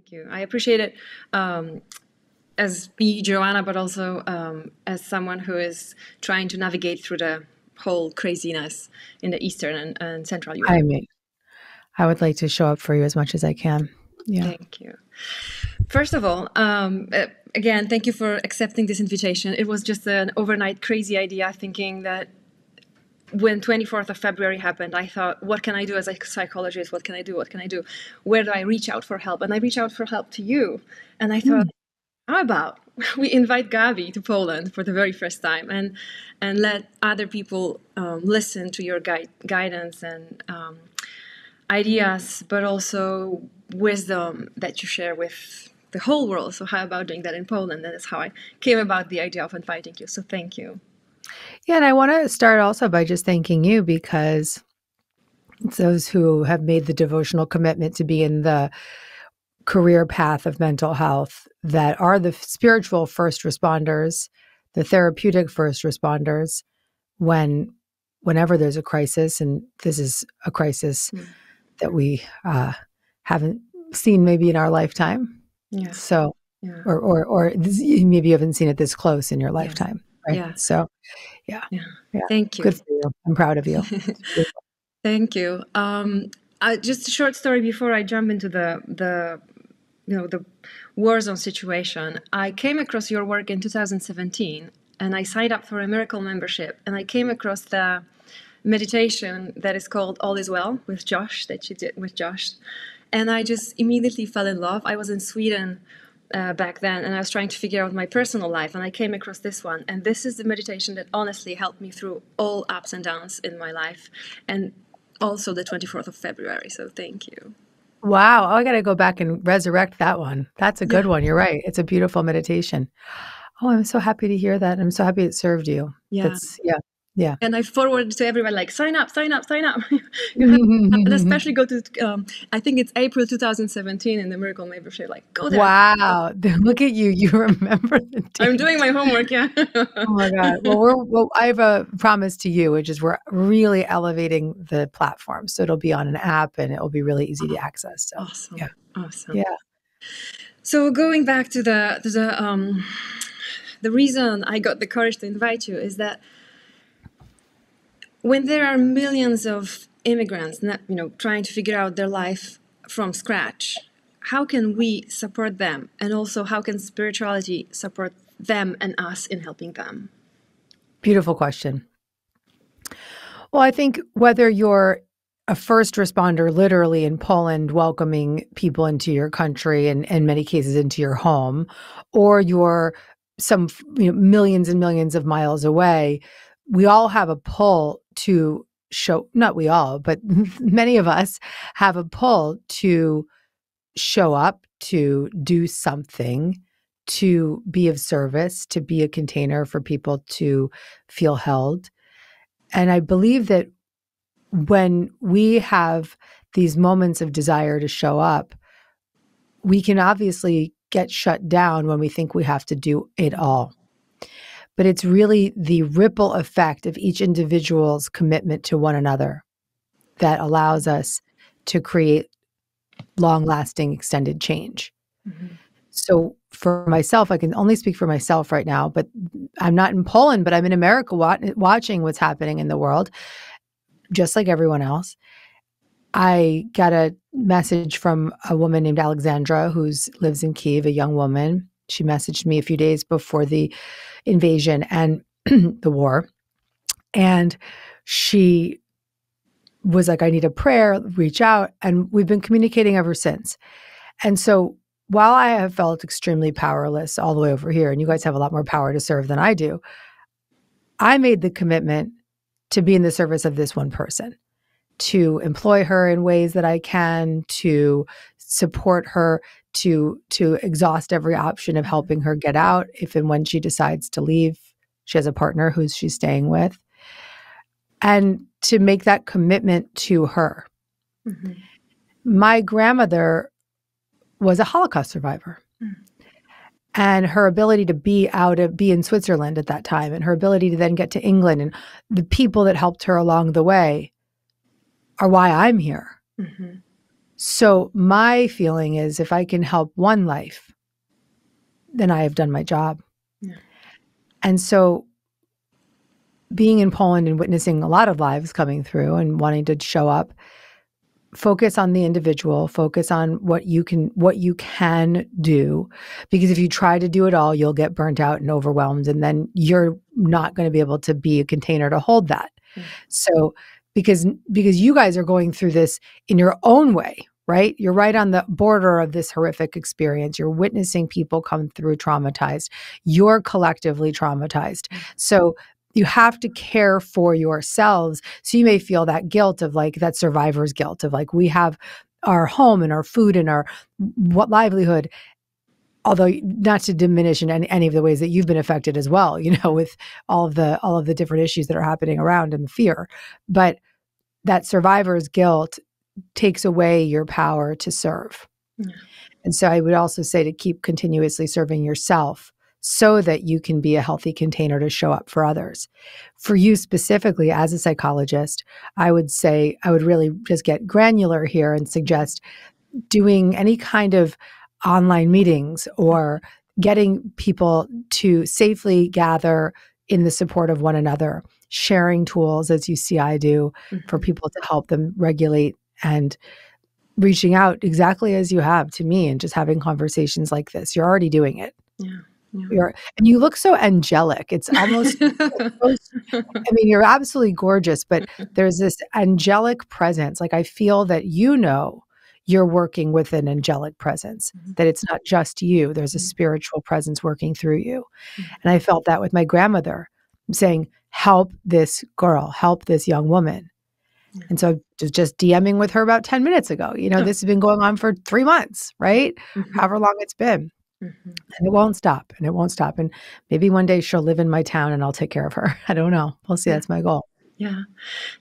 Thank you. I appreciate it. Um, as me, Joanna, but also um, as someone who is trying to navigate through the whole craziness in the Eastern and, and Central Europe. I mean, I would like to show up for you as much as I can. Yeah. Thank you. First of all, um, uh, again, thank you for accepting this invitation. It was just an overnight crazy idea, thinking that when 24th of February happened, I thought, what can I do as a psychologist? What can I do? What can I do? Where do I reach out for help? And I reach out for help to you. And I thought, mm. how about we invite Gabby to Poland for the very first time and and let other people um, listen to your gui- guidance and um, ideas, but also wisdom that you share with the whole world. So how about doing that in Poland? That is how I came about the idea of inviting you. So thank you. Yeah, and I want to start also by just thanking you because it's those who have made the devotional commitment to be in the career path of mental health that are the spiritual first responders, the therapeutic first responders when whenever there's a crisis and this is a crisis mm. that we uh, haven't seen maybe in our lifetime. Yeah. So yeah. or or or this, maybe you haven't seen it this close in your lifetime. Right. Yeah. So yeah. yeah. yeah. Thank you. Good for you. I'm proud of you. Thank you. Um, uh, just a short story before I jump into the the you know the war zone situation. I came across your work in 2017, and I signed up for a miracle membership, and I came across the meditation that is called All Is Well with Josh that you did with Josh, and I just immediately fell in love. I was in Sweden uh, back then and I was trying to figure out my personal life and I came across this one and this is the meditation that honestly helped me through all ups and downs in my life and also the 24th of February so thank you. Wow oh, I got to go back and resurrect that one. That's a good yeah. one you're right it's a beautiful meditation. Oh I'm so happy to hear that I'm so happy it served you. Yeah. That's, yeah yeah. And I forwarded to everyone like sign up, sign up, sign up. and especially go to um, I think it's April 2017 in the Miracle Membership. Like go there. Wow, look at you! You remember the date. I'm doing my homework. Yeah. oh my god. Well, we're well. I have a promise to you, which is we're really elevating the platform, so it'll be on an app and it will be really easy to access. So, awesome. Yeah. Awesome. Yeah. So going back to the to the um the reason I got the courage to invite you is that when there are millions of immigrants not, you know trying to figure out their life from scratch how can we support them? And also how can spirituality support them and us in helping them? Beautiful question. Well i think whether you're a first responder literally in Poland welcoming people into your country and in many cases into your home or you're some you know, millions and millions of miles away we all have a pull to show not we all but many of us have a pull to show up to do something to be of service to be a container for people to feel held. And i believe that when we have these moments of desire to show up we can obviously get shut down when we think we have to do it all but it's really the ripple effect of each individual's commitment to one another that allows us to create long lasting extended change. Mm-hmm. So for myself, I can only speak for myself right now, but I'm not in Poland, but I'm in America wa- watching what's happening in the world, just like everyone else. I got a message from a woman named Alexandra who lives in Kiev, a young woman. She messaged me a few days before the invasion and the war. And she was like, I need a prayer, reach out. And we've been communicating ever since. And so while I have felt extremely powerless all the way over here, and you guys have a lot more power to serve than I do, I made the commitment to be in the service of this one person, to employ her in ways that I can, to support her, to to exhaust every option of helping her get out if and when she decides to leave she has a partner who she's staying with and to make that commitment to her mm-hmm. my grandmother was a holocaust survivor mm-hmm. and her ability to be out of be in switzerland at that time and her ability to then get to england and the people that helped her along the way are why i'm here mm-hmm. So my feeling is if I can help one life, then I have done my job. Yeah. And so being in Poland and witnessing a lot of lives coming through and wanting to show up, focus on the individual, focus on what you can what you can do because if you try to do it all, you'll get burnt out and overwhelmed and then you're not going to be able to be a container to hold that. Mm-hmm. So because because you guys are going through this in your own way, right? You're right on the border of this horrific experience. You're witnessing people come through traumatized. You're collectively traumatized. So you have to care for yourselves. So you may feel that guilt of like that survivor's guilt of like we have our home and our food and our what livelihood although not to diminish in any, any, of the ways that you've been affected as well you know with all of the all of the different issues that are happening around and the fear but that survivor's guilt takes away your power to serve yeah. and so i would also say to keep continuously serving yourself so that you can be a healthy container to show up for others. For you specifically, as a psychologist, I would say I would really just get granular here and suggest doing any kind of online meetings or getting people to safely gather in the support of one another, sharing tools as you see I do mm-hmm. for people to help them regulate and reaching out exactly as you have to me and just having conversations like this. You're already doing it. Yeah. Yeah. You're, and you look so angelic. It's almost, I mean, you're absolutely gorgeous, but there's this angelic presence. Like I feel that you know you're working with an angelic presence, mm-hmm. that it's not just you, there's a mm-hmm. spiritual presence working through you. Mm-hmm. And I felt that with my grandmother saying, Help this girl, help this young woman. And so just just DMing with her about 10 minutes ago. You know, this has been going on for three months, right? Mm-hmm. However long it's been. Mm-hmm. And it won't stop and it won't stop. And maybe one day she'll live in my town and I'll take care of her. I don't know. We'll see. Yeah. That's my goal. Yeah.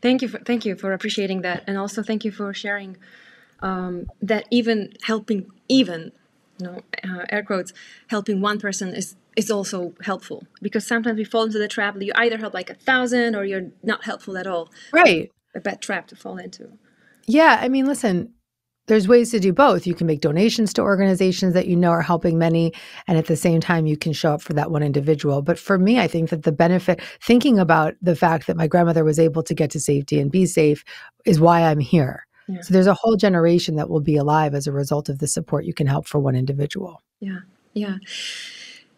Thank you. For, thank you for appreciating that. And also thank you for sharing um, that even helping, even, you know, uh, air quotes, helping one person is, is also helpful because sometimes we fall into the trap that you either help like a thousand or you're not helpful at all. Right. A bad trap to fall into. Yeah. I mean, listen, there's ways to do both. You can make donations to organizations that you know are helping many, and at the same time, you can show up for that one individual. But for me, I think that the benefit, thinking about the fact that my grandmother was able to get to safety and be safe, is why I'm here. Yeah. So there's a whole generation that will be alive as a result of the support you can help for one individual. Yeah, yeah.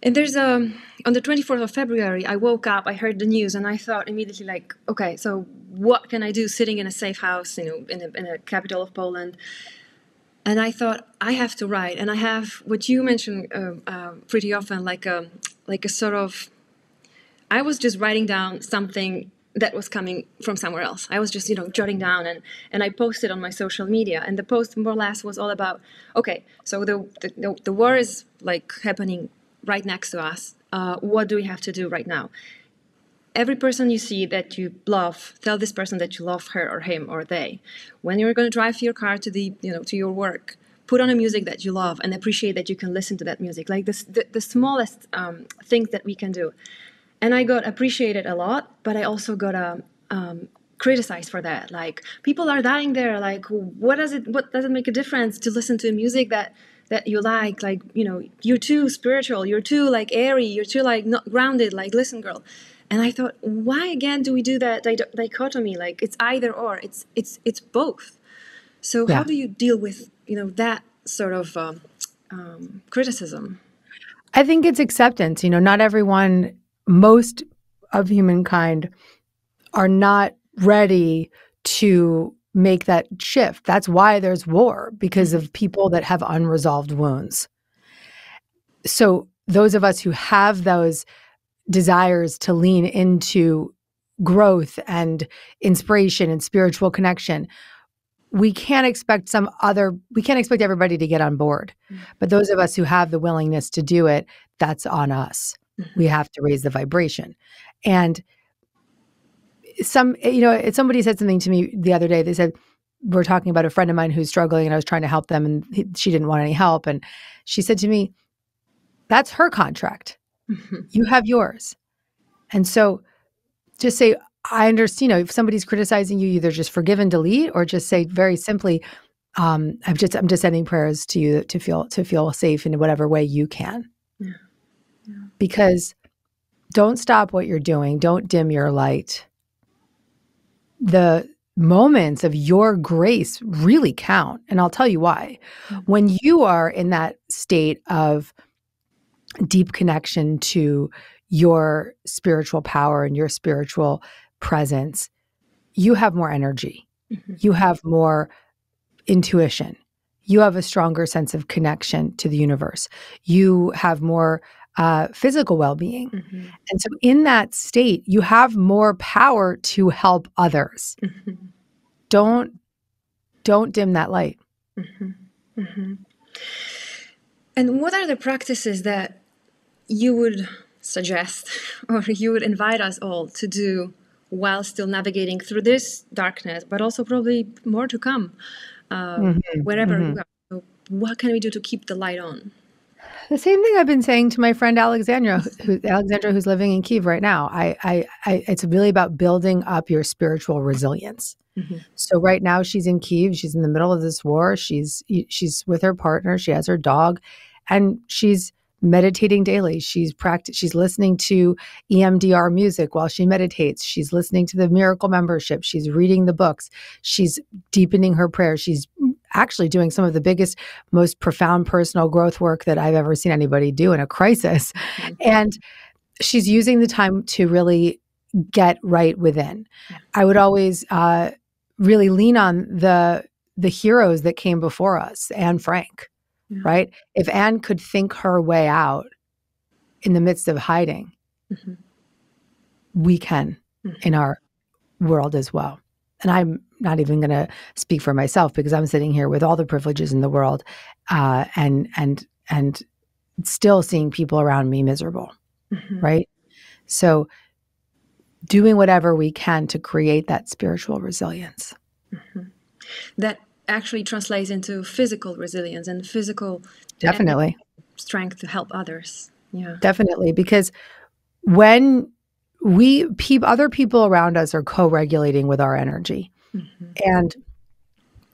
And there's a um, on the 24th of February, I woke up, I heard the news, and I thought immediately, like, okay, so what can I do sitting in a safe house, you know, in a, in a capital of Poland? and I thought I have to write, and I have what you mentioned uh, uh, pretty often, like a like a sort of. I was just writing down something that was coming from somewhere else. I was just you know jotting down, and and I posted on my social media, and the post more or less was all about okay, so the the, the war is like happening right next to us. Uh, what do we have to do right now? every person you see that you love tell this person that you love her or him or they when you're going to drive your car to the you know to your work put on a music that you love and appreciate that you can listen to that music like the, the smallest um, things that we can do and i got appreciated a lot but i also got um, um, criticized for that like people are dying there like what does it what does it make a difference to listen to a music that that you like like you know you're too spiritual you're too like airy you're too like not grounded like listen girl and I thought, why again do we do that dichotomy? Like it's either or. It's it's it's both. So yeah. how do you deal with you know that sort of um, um, criticism? I think it's acceptance. You know, not everyone, most of humankind, are not ready to make that shift. That's why there's war because of people that have unresolved wounds. So those of us who have those desires to lean into growth and inspiration and spiritual connection we can't expect some other we can't expect everybody to get on board mm-hmm. but those of us who have the willingness to do it that's on us mm-hmm. we have to raise the vibration and some you know somebody said something to me the other day they said we're talking about a friend of mine who's struggling and i was trying to help them and he, she didn't want any help and she said to me that's her contract Mm-hmm. You have yours. And so just say, I understand, you know, if somebody's criticizing you, either just forgive and delete or just say very simply, um, I'm just I'm just sending prayers to you to feel to feel safe in whatever way you can. Yeah. Yeah. Because don't stop what you're doing. Don't dim your light. The moments of your grace really count. And I'll tell you why. Mm-hmm. When you are in that state of deep connection to your spiritual power and your spiritual presence, you have more energy. Mm-hmm. You have more intuition. You have a stronger sense of connection to the universe. You have more uh, physical well being. Mm-hmm. And so, in that state, you have more power to help others. Mm-hmm. Don't don't dim that light. Mm-hmm. mm-hmm. And what are the practices that you would suggest or you would invite us all to do while still navigating through this darkness, but also probably more to come, uh, mm-hmm. wherever we go? So what can we do to keep the light on? The same thing I've been saying to my friend Alexandra, who, Alexandra, who's living in Kiev right now. I, I, I, it's really about building up your spiritual resilience. Mm-hmm. So right now she's in Kiev. She's in the middle of this war. She's she's with her partner. She has her dog, and she's meditating daily. She's practice. She's listening to EMDR music while she meditates. She's listening to the Miracle membership. She's reading the books. She's deepening her prayer. She's actually doing some of the biggest, most profound personal growth work that I've ever seen anybody do in a crisis. Mm-hmm. And she's using the time to really get right within. I would always uh, really lean on the the heroes that came before us, Anne Frank, yeah. right? If Anne could think her way out in the midst of hiding, mm-hmm. we can mm-hmm. in our world as well. And I'm not even going to speak for myself because I'm sitting here with all the privileges in the world, uh, and and and still seeing people around me miserable, mm-hmm. right? So, doing whatever we can to create that spiritual resilience. Mm-hmm. That actually translates into physical resilience and physical definitely strength to help others. Yeah, definitely because when we people other people around us are co-regulating with our energy mm-hmm. and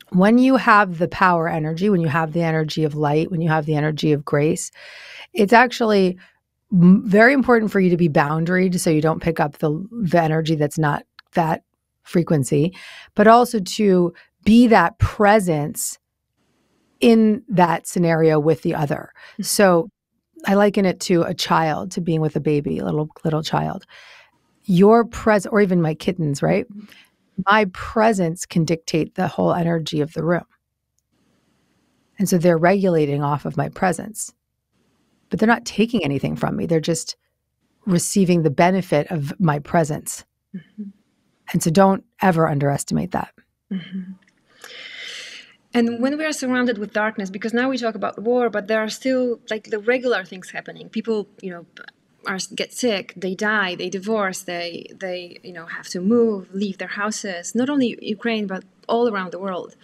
when you have the power energy when you have the energy of light when you have the energy of grace it's actually very important for you to be boundaried so you don't pick up the the energy that's not that frequency but also to be that presence in that scenario with the other. Mm-hmm. So I liken it to a child, to being with a baby, a little little child. Your presence, or even my kittens, right? My presence can dictate the whole energy of the room. And so they're regulating off of my presence. But they're not taking anything from me. They're just receiving the benefit of my presence. Mm-hmm. And so don't ever underestimate that. Mm-hmm. And when we are surrounded with darkness, because now we talk about war, but there are still like the regular things happening. People, you know, are get sick, they die, they divorce, they they you know have to move, leave their houses. Not only Ukraine, but all around the world.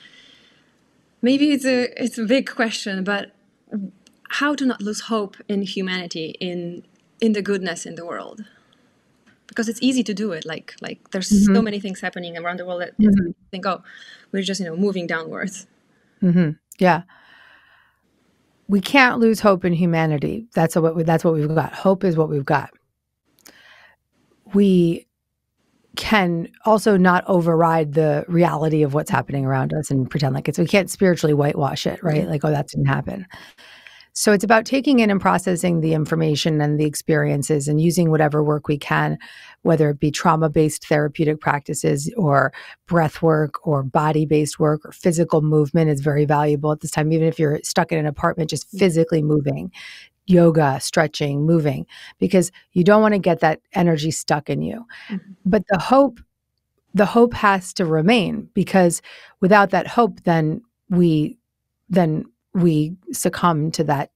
Maybe it's a it's a big question, but how to not lose hope in humanity, in in the goodness in the world? Because it's easy to do it. Like like there's mm-hmm. so many things happening around the world that mm-hmm. think, oh, we're just you know moving downwards. Mm-hmm. Yeah. We can't lose hope in humanity. That's what we, that's what we've got. Hope is what we've got. We can also not override the reality of what's happening around us and pretend like it's we can't spiritually whitewash it, right? Like, oh, that didn't happen. So it's about taking in and processing the information and the experiences and using whatever work we can, whether it be trauma based therapeutic practices or breath work or body based work or physical movement is very valuable at this time. Even if you're stuck in an apartment, just mm. physically moving, yoga, stretching, moving, because you don't want to get that energy stuck in you. Mm-hmm. But the hope, the hope has to remain because without that hope, then we, then we succumb to that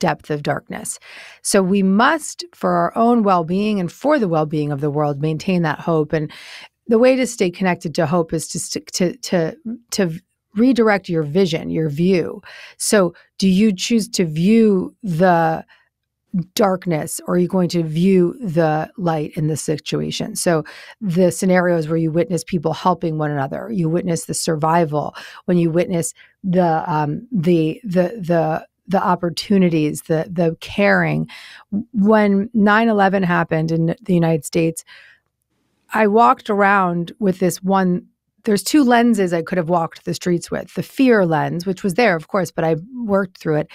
depth of darkness. So we must, for our own well being and for the well being of the world, maintain that hope. And the way to stay connected to hope is to to to to redirect your vision, your view. So do you choose to view the darkness or are you going to view the light in the situation so the scenarios where you witness people helping one another you witness the survival when you witness the um, the the the the opportunities the the caring. When 9-11 happened in the united states i walked around with this one there's two lenses i could have walked the streets with the fear lens which was there of course but i worked through it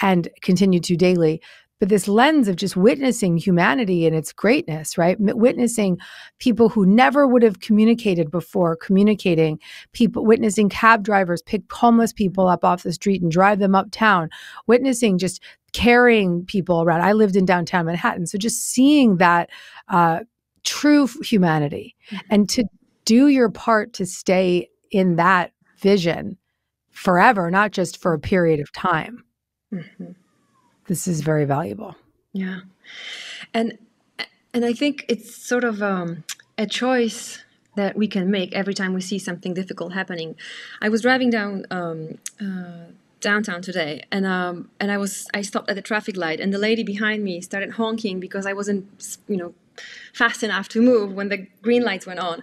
and continued to daily but this lens of just witnessing humanity and its greatness, right? witnessing people who never would have communicated before, communicating, people, witnessing cab drivers pick homeless people up off the street and drive them uptown, witnessing just carrying people around. I lived in downtown Manhattan. So just seeing that uh, true humanity mm-hmm. and to do your part to stay in that vision forever, not just for a period of time. Mm-hmm this is very valuable. Yeah. And and I think it's sort of um, a choice that we can make every time we see something difficult happening. I was driving down um, uh, downtown today, and um, and I was I stopped at the traffic light, and the lady behind me started honking because I wasn't you know fast enough to move when the green lights went on.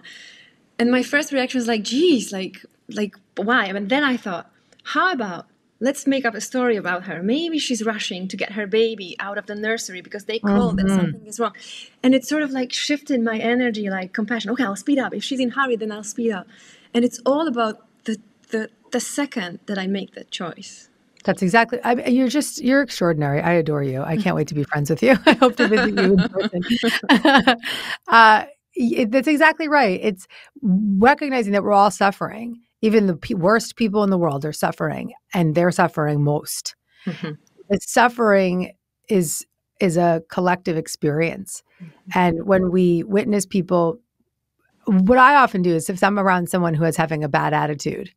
And my first reaction was like, "Geez, like like why?" And then I thought, how about let's make up a story about her. Maybe she's rushing to get her baby out of the nursery because they called mm-hmm. that something is wrong. And it sort of like shifted my energy, like compassion. Okay, I'll speed up. If she's in hurry, then I'll speed up. And it's all about the the, the second that I make that choice. That's exactly. I, you're just you're extraordinary. I adore you. I can't wait to be friends with you. I hope to visit you in person. uh, that's exactly right. It's recognizing that we're all suffering even the p- worst people in the world are suffering and they're suffering most mm-hmm. the suffering is is a collective experience mm-hmm. and when we witness people what i often do is if i'm around someone who is having a bad attitude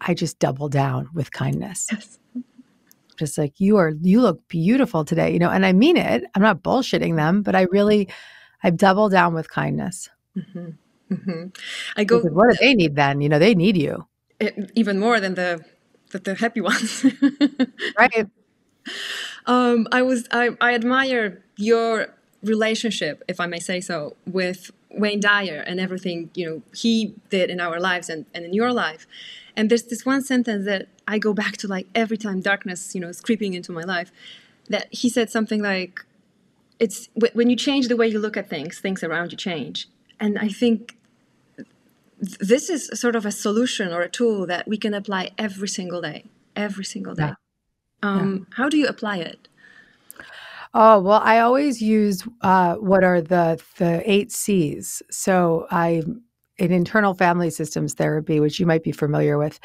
i just double down with kindness yes. just like you are you look beautiful today you know and i mean it i'm not bullshitting them but i really i double down with kindness mm-hmm. Mm-hmm. I go. Because what do they need then? You know, they need you it, even more than the the, the happy ones. right. Um, I was I, I admire your relationship, if I may say so, with Wayne Dyer and everything you know he did in our lives and, and in your life. And there's this one sentence that I go back to like every time darkness you know is creeping into my life. That he said something like, "It's when you change the way you look at things, things around you change." And I think this is sort of a solution or a tool that we can apply every single day, every single day. Yeah. Um, yeah. How do you apply it? Oh well, I always use uh, what are the the eight C's. So I in internal family systems therapy, which you might be familiar with,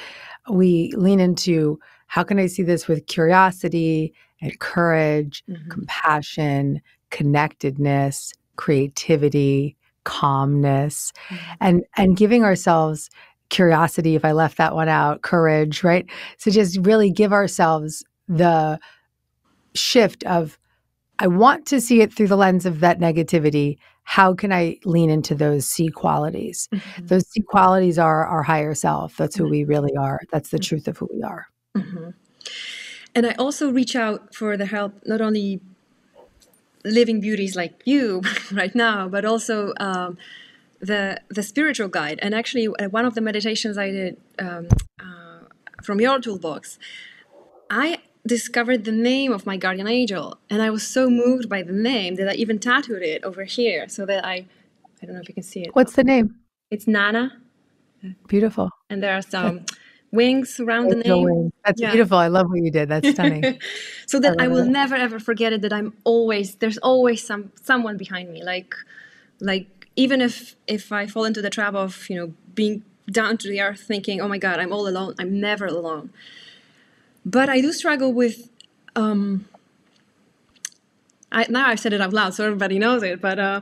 we lean into how can I see this with curiosity and courage, mm-hmm. compassion, connectedness, creativity, calmness mm-hmm. and and giving ourselves curiosity if i left that one out courage right so just really give ourselves the shift of i want to see it through the lens of that negativity how can i lean into those c qualities mm-hmm. those c qualities are our higher self that's who mm-hmm. we really are that's the mm-hmm. truth of who we are mm-hmm. and i also reach out for the help not only living beauties like you right now, but also um, the the spiritual guide. And actually, uh, one of the meditations I did um, uh, from your toolbox, I discovered the name of my guardian angel, and I was so moved by the name that I even tattooed it over here, so that I I don't know if you can see it. What's the name? It's Nana. Beautiful. And there are some wings around the name. That's yeah. beautiful. I love what you did. That's stunning. so that I, I will never ever forget it. That I'm always there's always some someone behind me. Like like even if if I fall into the trap of you know being down to the earth, thinking, oh my god, I'm all alone. I'm never alone. But I do struggle with. Um, I, now I've said it out loud, so everybody knows it. But uh,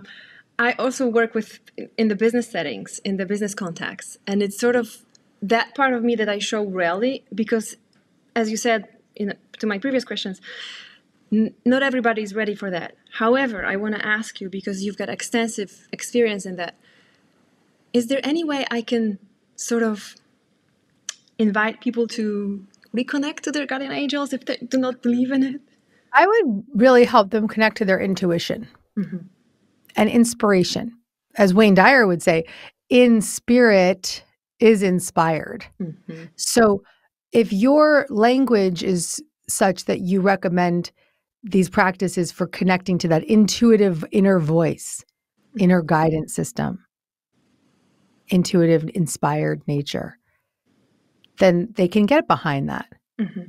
I also work with in the business settings, in the business contacts, and it's sort of that part of me that I show rarely because, as you said in, to my previous questions, n- not everybody is ready for that. However, I want to ask you because you've got extensive experience in that. Is there any way I can sort of invite people to reconnect to their guardian angels if they do not believe in it? I would really help them connect to their intuition Mm-hmm. and inspiration. As Wayne Dyer would say, in spirit is inspired. Mm-hmm. So if your language is such that you recommend these practices for connecting to that intuitive inner voice, inner guidance system, intuitive, inspired nature, then they can get behind that. Mm-hmm.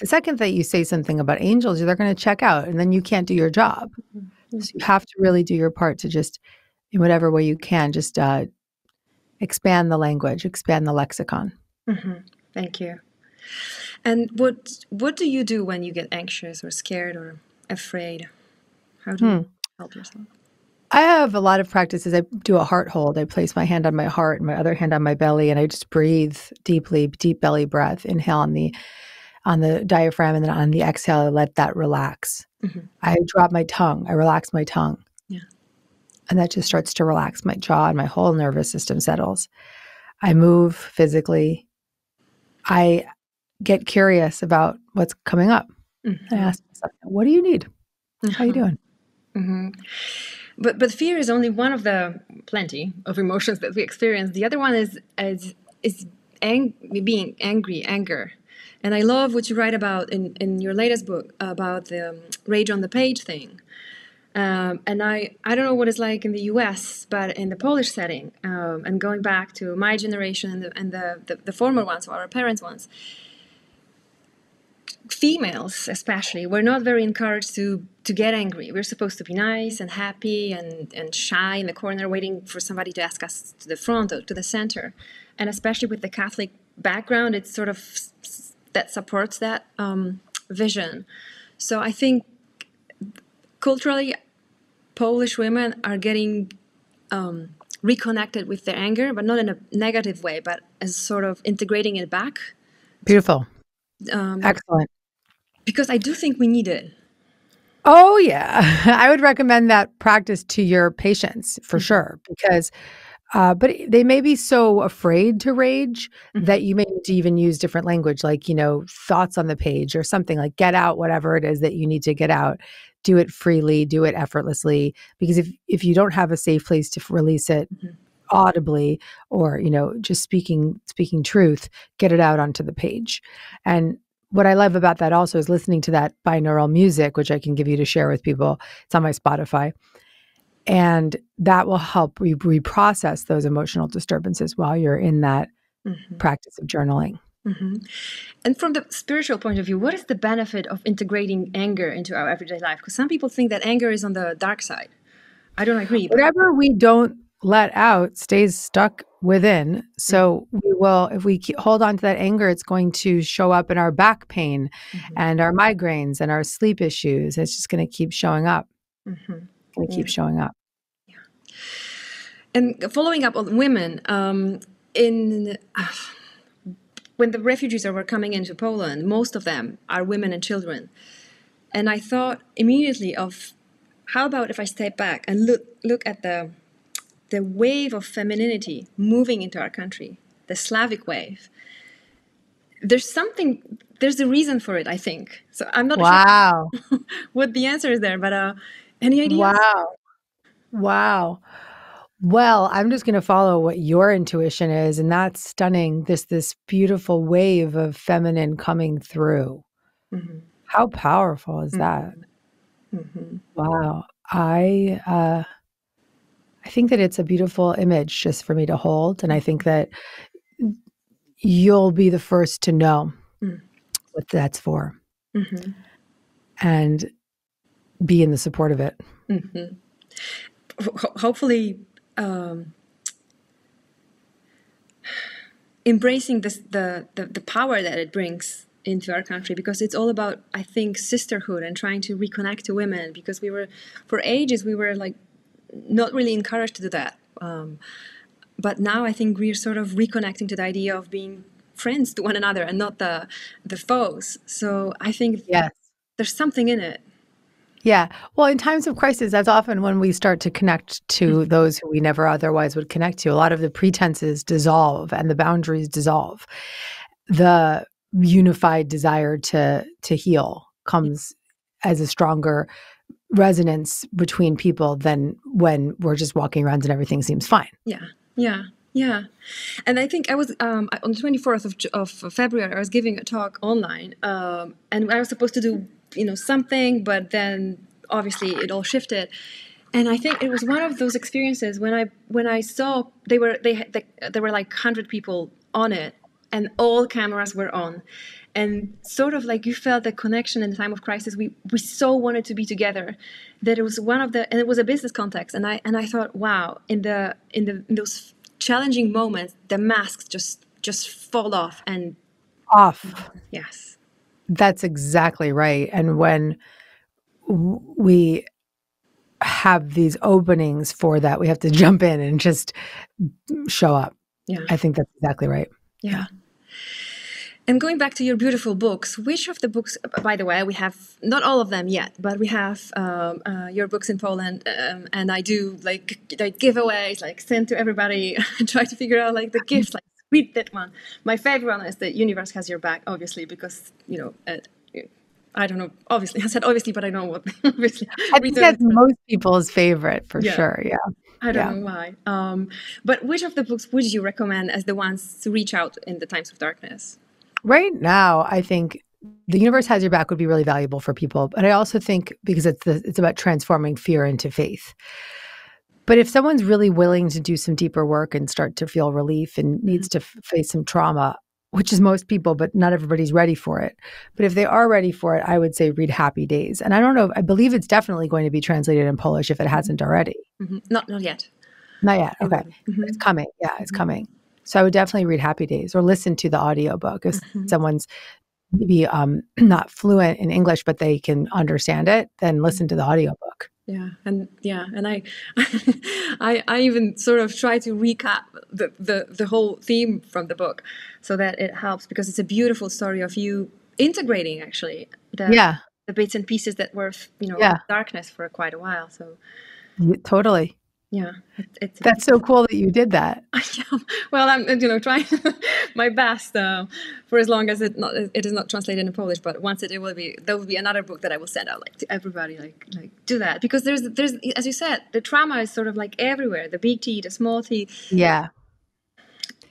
The second that you say something about angels, they're going to check out and then you can't do your job. So you have to really do your part to just, in whatever way you can, just uh, expand the language, expand the lexicon. Mm-hmm. Thank you. And what what do you do when you get anxious or scared or afraid? How do you help yourself? I have a lot of practices. I do a heart hold. I place my hand on my heart and my other hand on my belly, and I just breathe deeply, deep belly breath. Inhale on the on the diaphragm, and then on the exhale, I let that relax. Mhm. I drop my tongue. I relax my tongue. And that just starts to relax my jaw, and my whole nervous system settles. I move physically. I get curious about what's coming up. I Mhm. ask myself, "What do you need? How are you Uh-huh. doing?" hmm But but fear is only one of the plenty of emotions that we experience. The other one is is is ang- being angry, anger. And I love what you write about in, in your latest book about the um, rage on the page thing. Um, and I, I don't know what it's like in the US, but in the Polish setting, um, and going back to my generation and the, and the, the, the former ones, or our parents' ones, females especially were not very encouraged to to get angry. We're supposed to be nice and happy and and shy in the corner waiting for somebody to ask us to the front or to the center. And especially with the catholic background it's sort of that supports that um, vision. So i think culturally polish women are getting um, reconnected with their anger but not in a negative way but as sort of integrating it back Beautiful, um, excellent. because i do think we need it Oh, yeah. I would recommend that practice to your patients for sure because, uh, but they may be so afraid to rage Mhm. that you may need to even use different language, like, you know, thoughts on the page or something like get out whatever it is that you need to get out. Do it freely, do it effortlessly. Because if, if you don't have a safe place to release it Mhm. audibly or, you know, just speaking, speaking truth, get it out onto the page. And what I love about that also is listening to that binaural music, which I can give you to share with people. It's on my Spotify. And that will help re- reprocess those emotional disturbances while you're in that Mhm. practice of journaling. Hmm And from the spiritual point of view, what is the benefit of integrating anger into our everyday life? Because some people think that anger is on the dark side. I don't agree. Whatever we don't let out stays stuck within. So we will, if we keep, hold on to that anger, it's going to show up in our back pain Mhm. and our migraines and our sleep issues. It's just going to keep showing up. Mhm. Going to keep showing up. And following up on women, um, in when the refugees were coming into Poland, most of them are women and children. And I thought immediately of how about if I step back and look look at the the wave of femininity moving into our country, the Slavic wave. There's something there's a reason for it, I think. So I'm not Wow. sure what the answer is there, but uh any ideas? Wow. Wow. Well, I'm just going to follow what your intuition is and that's stunning this this beautiful wave of feminine coming through. Mhm, How powerful is that? mhm. Wow. I uh I think that it's a beautiful image just for me to hold and I think that you'll be the first to know Mm. what that's for Mhm. and be in the support of it. Mhm. Hopefully um, embracing this the, the the power that it brings into our country because it's all about i think sisterhood and trying to reconnect to women because we were for ages we were like not really encouraged to do that. Um, but now i think we're sort of reconnecting to the idea of being friends to one another and not the the foes. So i think Yes. there's something in it Yeah. Well, in times of crisis, that's often when we start to connect to those who we never otherwise would connect to. A lot of the pretenses dissolve and the boundaries dissolve. The unified desire to to heal comes as a stronger resonance between people than when we're just walking around and everything seems fine. Yeah. Yeah. Yeah, and I think I was um, on the twenty fourth of, of February. I was giving a talk online, um, and I was supposed to do you know something, but then obviously it all shifted. And I think it was one of those experiences when I when I saw they were they, they there were like hundred people on it, and all cameras were on, and sort of like you felt the connection in the time of crisis. We we so wanted to be together that it was one of the and it was a business context, and I and I thought, wow, in the in the in those challenging moments, the masks just just fall off and off. Yes. That's exactly right. And when we have these openings for that, we have to jump in and just show up. Yeah. I think that's exactly right. Yeah. And going back to your beautiful books, which of the books, by the way, we have not all of them yet, but we have um, uh, your books in Poland, um, and I do like like giveaways, like send to everybody, try to figure out like the gifts, like read that one. My favorite one is the universe has your back, obviously, because you know. Uh, I don't know. Obviously, I said obviously, but I know what. obviously, I think that's most people's favorite for yeah. sure. Yeah. I don't yeah. know why. Um, but which of the books would you recommend as the ones to reach out in the times of darkness? Right now, I think the universe has your back would be really valuable for people, but I also think because it's the, it's about transforming fear into faith. But if someone's really willing to do some deeper work and start to feel relief and needs mm-hmm. to f- face some trauma, which is most people, but not everybody's ready for it. But if they are ready for it, I would say read Happy Days. And I don't know, I believe it's definitely going to be translated in Polish if it hasn't already. Mm-hmm. Not not yet. Not yet. Okay. Mm-hmm. It's coming. Yeah, it's mm-hmm. coming. So I would definitely read Happy Days or listen to the audiobook if mm-hmm. someone's maybe um, not fluent in English, but they can understand it, then listen to the audiobook. Yeah, and yeah, and I, I, I even sort of try to recap the, the the whole theme from the book, so that it helps because it's a beautiful story of you integrating actually the yeah the bits and pieces that were you know yeah. darkness for quite a while. So totally, yeah it, it's that's so cool that you did that. Well i'm you know trying my best uh, for as long as it not it is not translated in polish but once it, it will be there will be another book that i will send out like to everybody like like do that. Because there's there's as you said the trauma is sort of like everywhere the big t the small t. Yeah.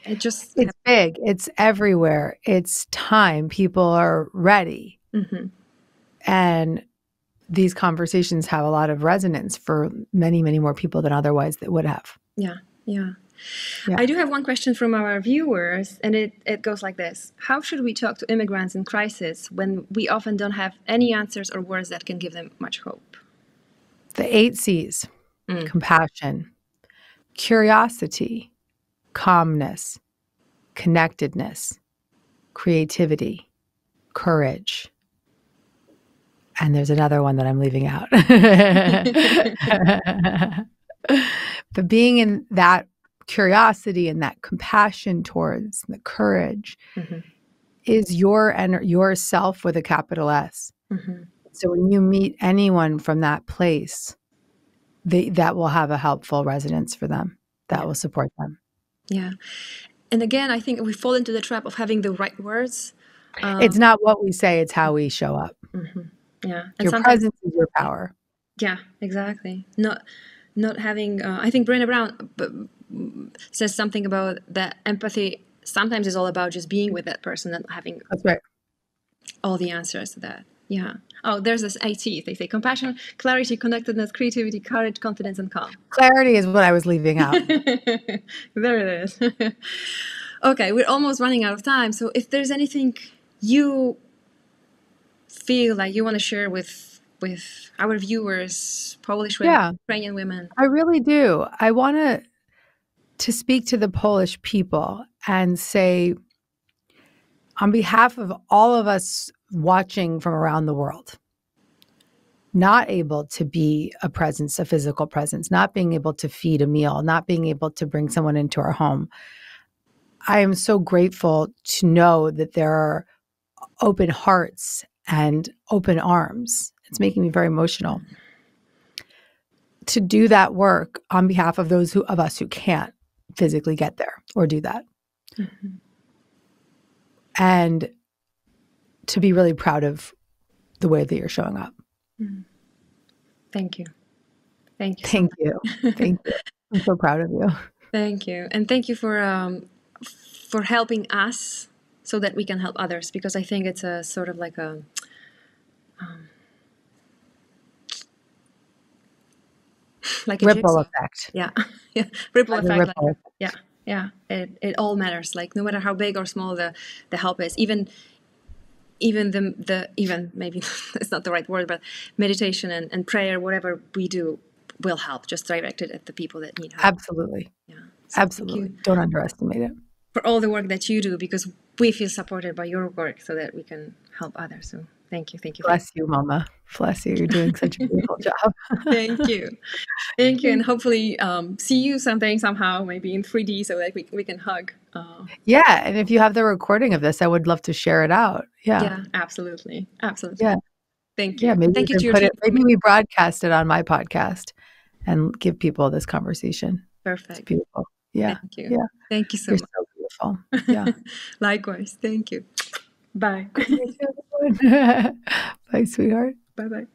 It just it's big. It's everywhere. It's time. People are ready. Mm-hmm. and these conversations have a lot of resonance for many, many more people than otherwise that would have. Yeah, yeah. Yeah. I do have one question from our viewers, and it, it goes like this How should we talk to immigrants in crisis when we often don't have any answers or words that can give them much hope? The eight C's mm. compassion, curiosity, calmness, connectedness, creativity, courage, and there's another one that I'm leaving out. but being in that curiosity and that compassion towards the courage mm-hmm. is your and yourself with a capital S. Mm-hmm. So when you meet anyone from that place, they, that will have a helpful resonance for them. That yeah. will support them. Yeah. And again, I think we fall into the trap of having the right words. Um, it's not what we say, it's how we show up. Mm-hmm. Yeah, and your presence is your power. Yeah, exactly. Not not having. Uh, I think Brené Brown says something about that empathy. Sometimes is all about just being with that person and having That's right. all the answers to that. Yeah. Oh, there's this AT. They say compassion, clarity, connectedness, creativity, courage, confidence, and calm. Clarity is what I was leaving out. there it is. okay, we're almost running out of time. So if there's anything you feel like you want to share with with our viewers, Polish women, yeah. Ukrainian women? I really do. I want to to speak to the Polish people and say, on behalf of all of us watching from around the world, not able to be a presence, a physical presence, not being able to feed a meal, not being able to bring someone into our home. I am so grateful to know that there are open hearts and open arms. It's making me very emotional. To do that work on behalf of those who, of us who can't physically get there or do that. Mm-hmm. And to be really proud of the way that you're showing up. Mm. Thank you. Thank you. Thank you. Thank you. I'm so proud of you. Thank you, and thank you for um, for helping us so that we can help others. Because I think it's a sort of like a um, like a Ripple effect. Yeah, yeah, ripple Like effect. Like, effect. yeah, yeah. It it all matters. Like no matter how big or small the the help is, even even the the even maybe it's not the right word, but meditation and, and prayer, whatever we do, will help. Just direct it at the people that need help. Absolutely. Yeah. So Absolutely. Don't underestimate it. for all the work that you do because we feel supported by your work so that we can help others. So thank you, thank you, Bless you, Mama. Bless you. You're doing such a beautiful job. thank you, thank you, and hopefully um, see you someday somehow, maybe in 3D, so that we we can hug. Uh, Yeah. And if you have the recording of this, I would love to share it out. Yeah. yeah, absolutely, absolutely. Yeah. Thank you. Yeah. Maybe thank we you to can your put it, maybe we broadcast it on my podcast and give people this conversation. It's Perfect. beautiful. Yeah. Thank you. Yeah. Thank you so much. You're much. so beautiful. Yeah. Likewise. Thank you. Bye. Bye, sweetheart. Bye bye.